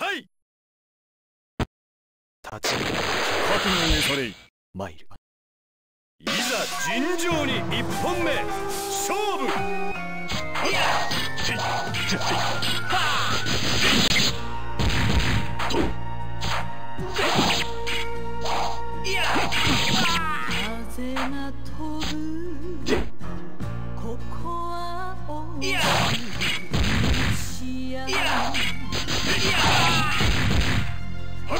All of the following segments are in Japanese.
対立ち覚悟召され。い参るいざ尋常に一本目。勝負。いや風が飛ぶ。ここは大いやい。やいや2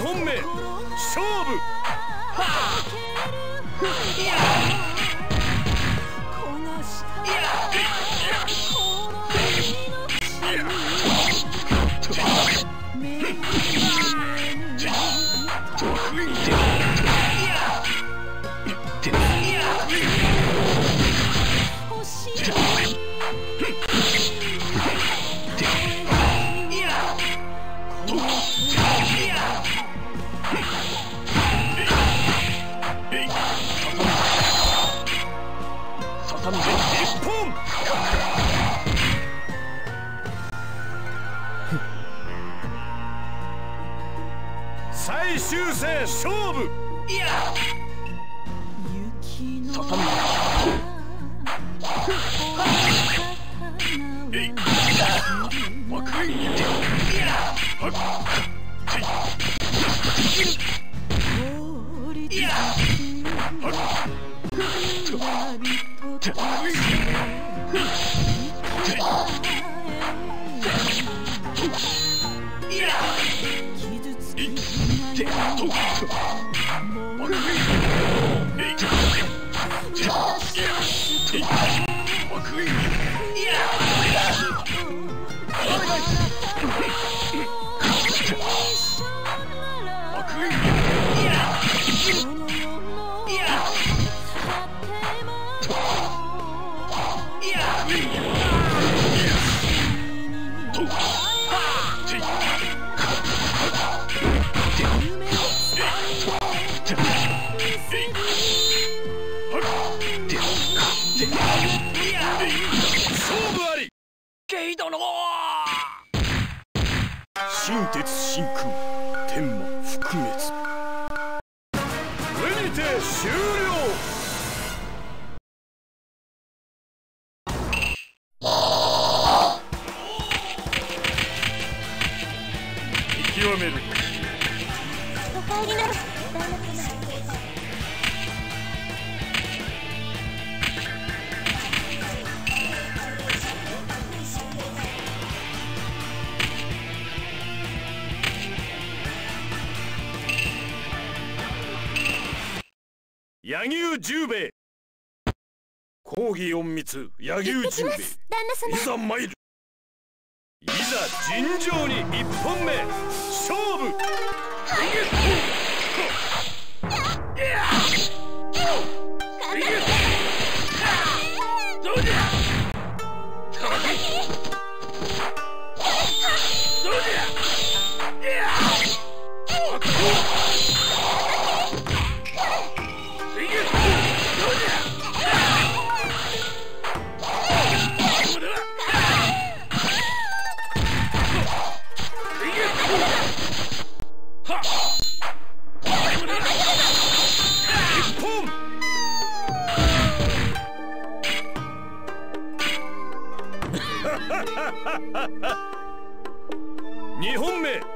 本目勝負いやさ最終戦勝負。いや。ささみ若いいや。い。やい柳生十兵衛。抗議隠密十兵衛。いざ参る。いざ尋常に一本目。勝負、はい。2本目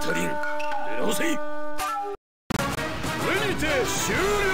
タリン出直せこれにて終了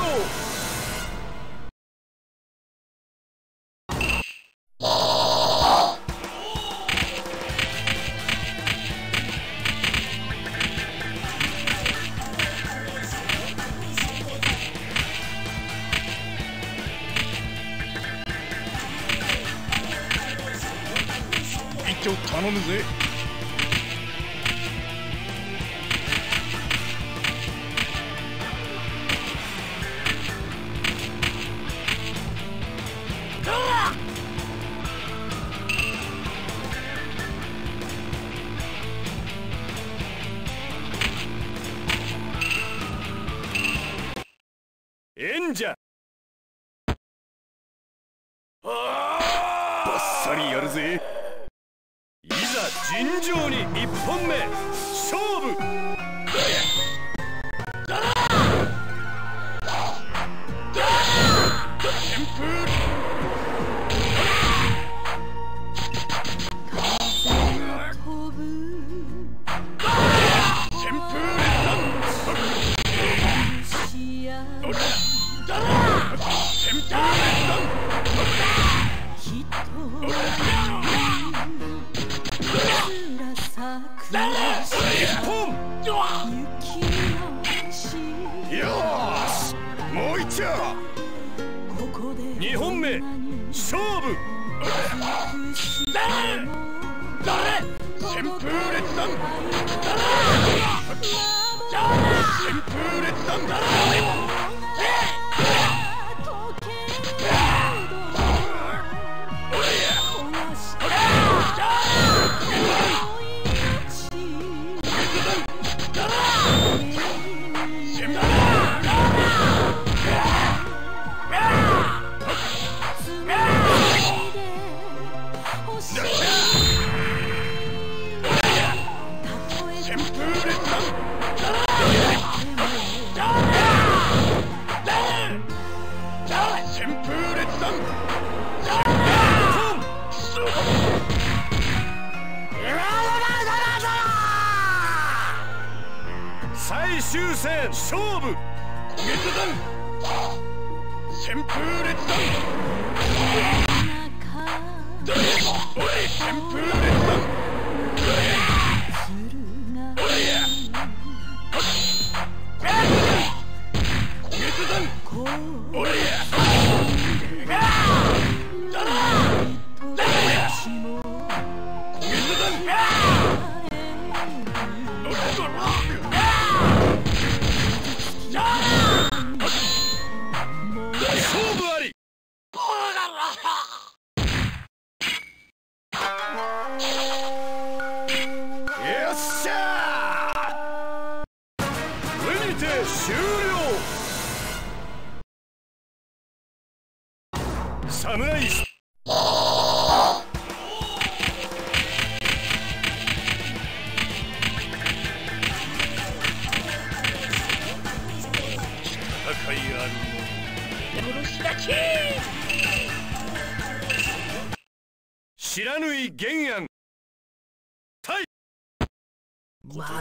尋常に1本目。2本目勝負。誰？旋風列弾誰？旋風列弾誰？終戦勝負。熱弾旋風列弾おい旋風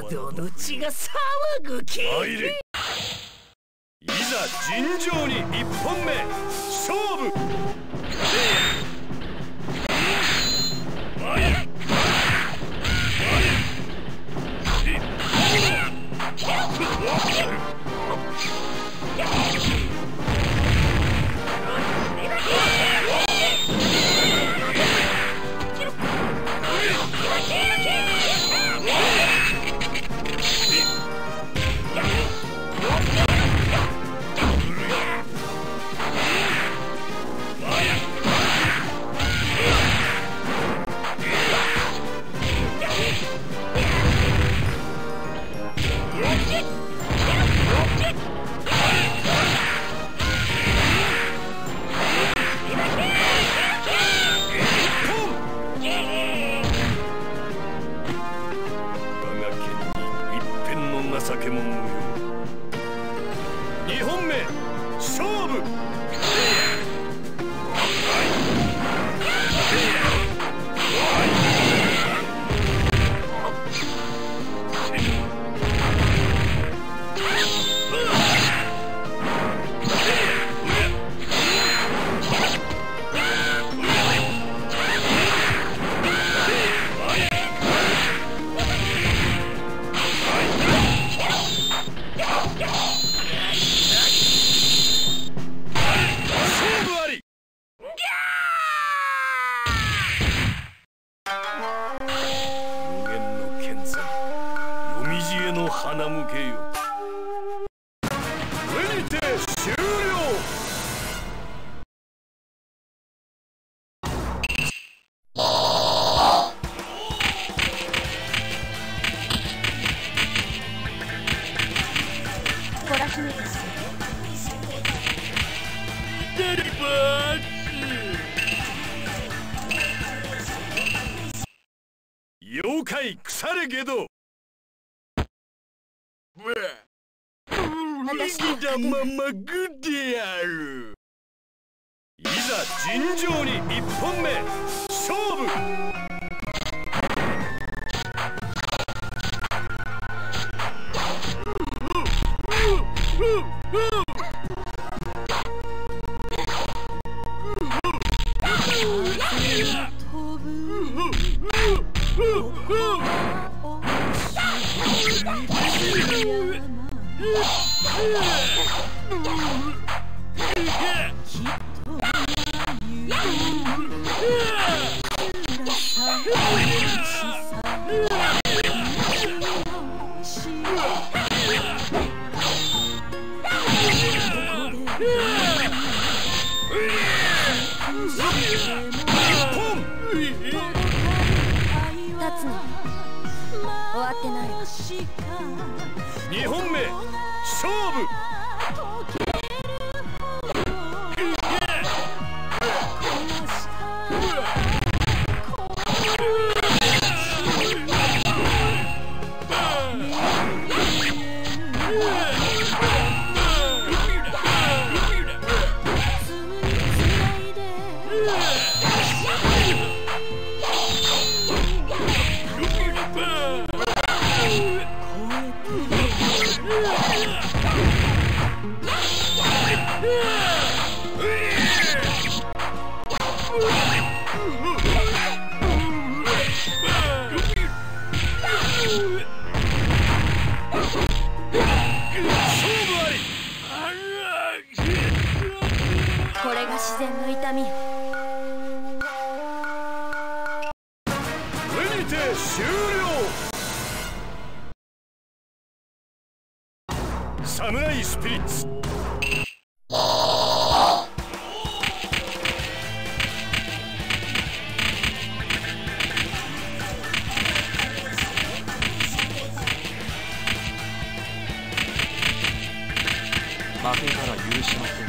どの血が騒ぐ気？入れ。いざ尋常に一本目。勝負。妖怪腐れゲド。私にはだままぐであるいざ尋常に一本目。勝負飛負けたら許しません。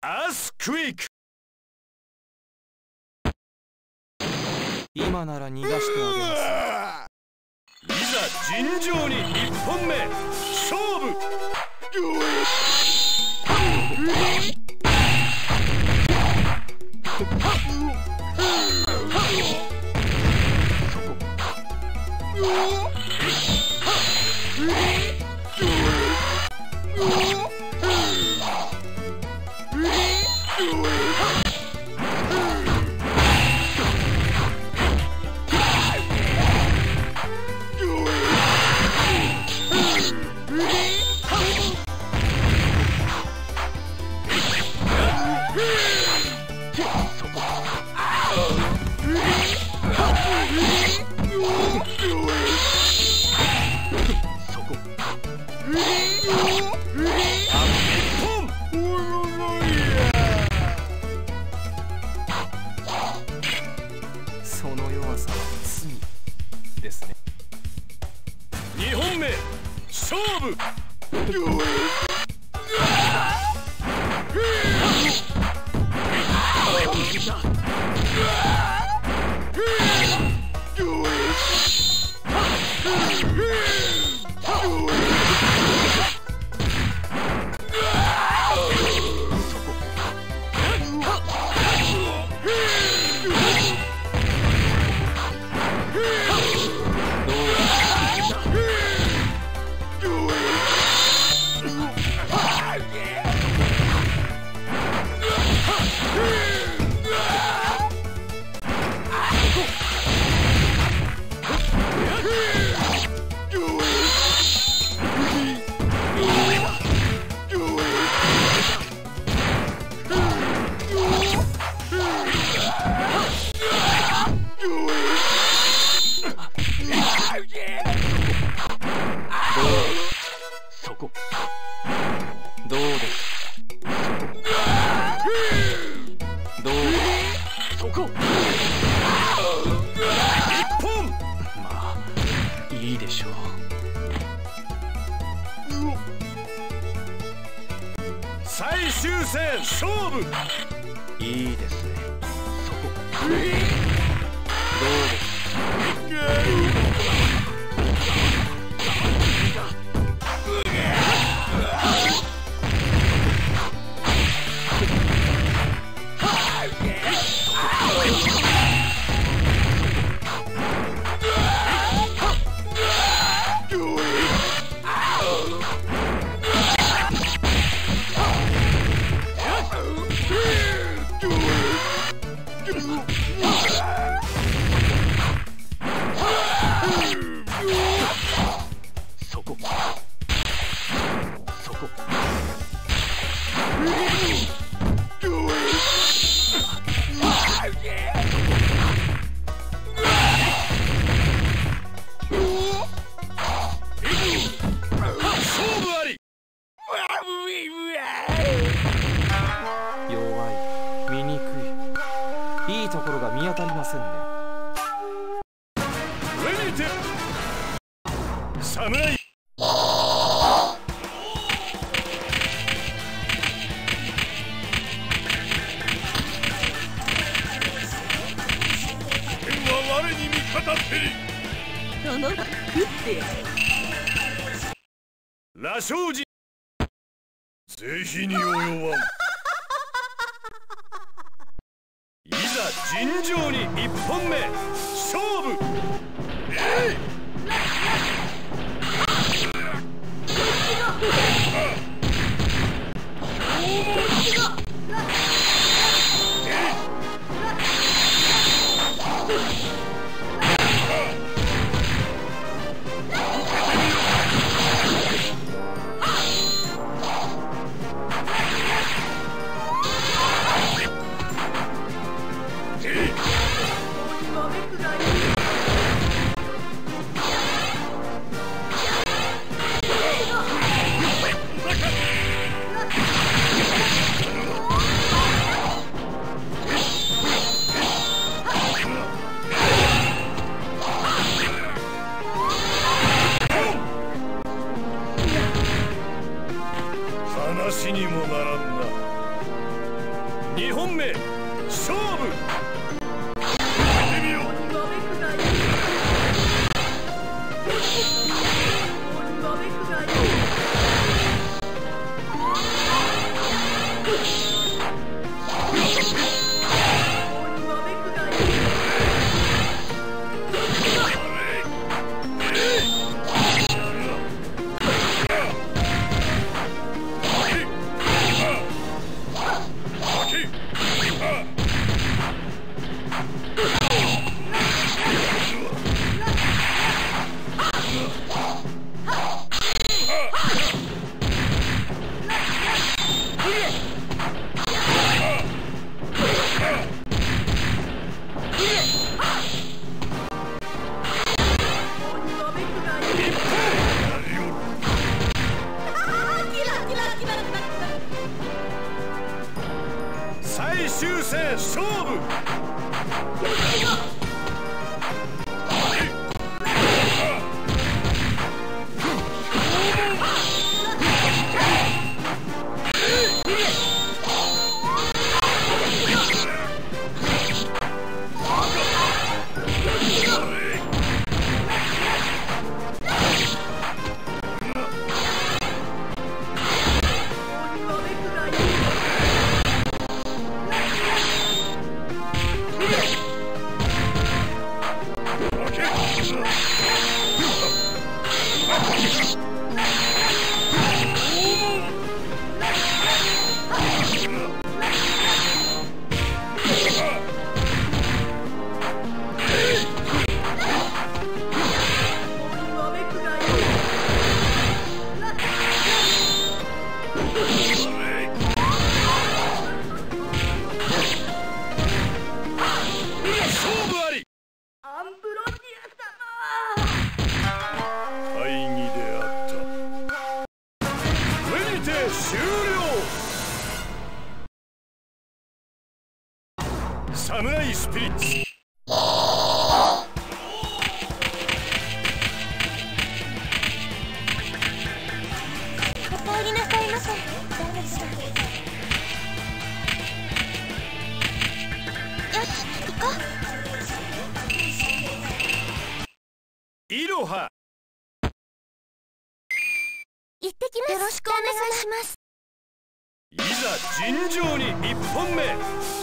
アスクイック。今なら逃がしてあげます。いざ尋常に一本目。勝負。しょ最終戦勝負。いいですね。そこ。どうです？か尋常に本目。勝負。えい！尋常に1本目。